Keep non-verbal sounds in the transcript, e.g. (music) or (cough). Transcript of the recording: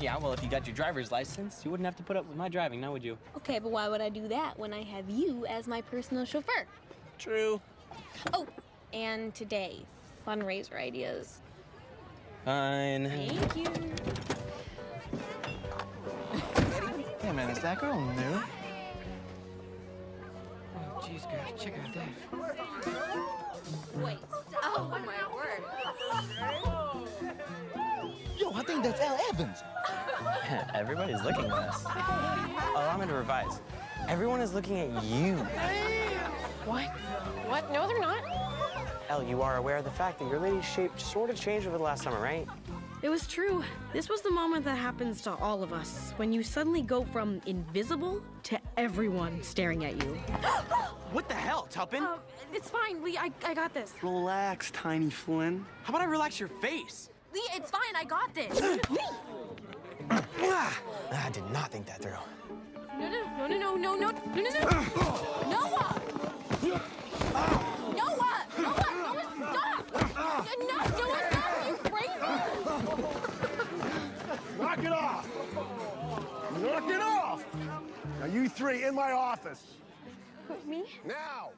Yeah, well, if you got your driver's license, you wouldn't have to put up with my driving, now would you? Okay, but why would I do that when I have you as my personal chauffeur? True. Oh, and today, fundraiser ideas. Fine. Thank you. (laughs) Hey, man, is that girl new? Oh, jeez, girl, check out that. Wait. Oh, I think that's Elle Evans. (laughs) Everybody's looking at us. Allow me to revise. Everyone is looking at you. What? What? No, they're not. Elle, you are aware of the fact that your lady's shape sort of changed over the last summer, right? It was true. This was the moment that happens to all of us when you suddenly go from invisible to everyone staring at you. (gasps) What the hell, Tuppen? Uh, it's fine, Lee. I, I got this. Relax, Tiny Flynn. How about I relax your face? Lee, it's fine. I got this. (gasps) (gasps) I did not think that through. No, no, no, no, no, no, no, no, no, no. Noah! Noah! Noah! Noah, stop! No, Noah, stop! You crazy! Knock it off! Knock it off! Now, you three in my office. Me? Now!